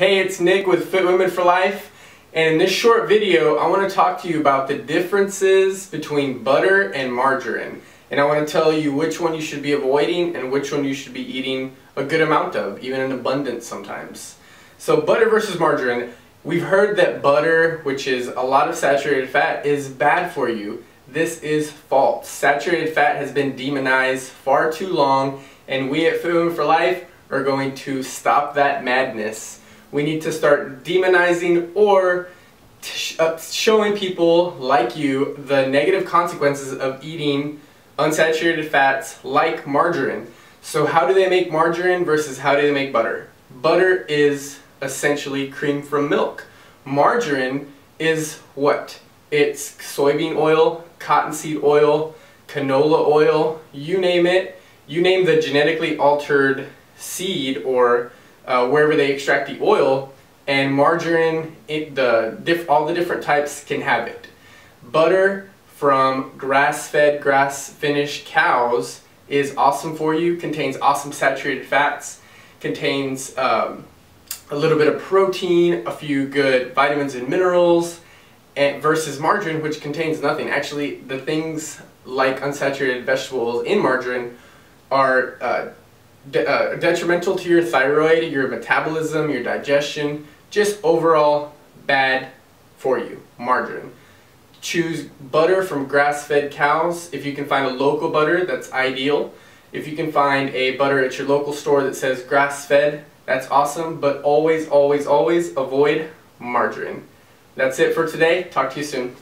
Hey, it's Nick with Fit Women for Life, and in this short video, I want to talk to you about the differences between butter and margarine. And I want to tell you which one you should be avoiding and which one you should be eating a good amount of, even in abundance sometimes. So butter versus margarine, we've heard that butter, which is a lot of saturated fat, is bad for you. This is false. Saturated fat has been demonized far too long, and we at Women for Life are going to stop that madness we need to start demonizing or uh, showing people like you the negative consequences of eating unsaturated fats like margarine. So how do they make margarine versus how do they make butter? Butter is essentially cream from milk. Margarine is what? It's soybean oil, cottonseed oil, canola oil, you name it. You name the genetically altered seed or uh, wherever they extract the oil, and margarine, it, the all the different types can have it. Butter from grass-fed, grass-finished cows is awesome for you, contains awesome saturated fats, contains um, a little bit of protein, a few good vitamins and minerals, and versus margarine, which contains nothing. Actually, the things like unsaturated vegetables in margarine are uh, de uh, detrimental to your thyroid, your metabolism, your digestion, just overall bad for you, margarine. Choose butter from grass-fed cows. If you can find a local butter, that's ideal. If you can find a butter at your local store that says grass-fed, that's awesome, but always, always, always avoid margarine. That's it for today. Talk to you soon.